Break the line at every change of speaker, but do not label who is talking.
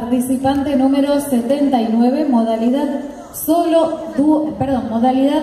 Participante número 79, modalidad solo, dúo, perdón, modalidad